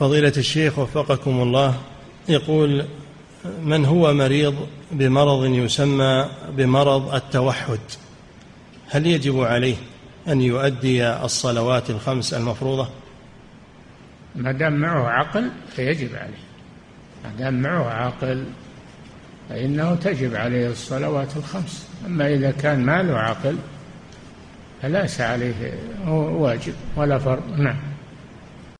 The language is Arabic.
فضيلة الشيخ وفقكم الله يقول من هو مريض بمرض يسمى بمرض التوحد؟ هل يجب عليه أن يؤدي الصلوات الخمس المفروضة؟ ما دام معه عقل فيجب عليه. ما دام معه عقل فإنه تجب عليه الصلوات الخمس. أما إذا كان ما له عقل فليس عليه واجب ولا فرض. نعم.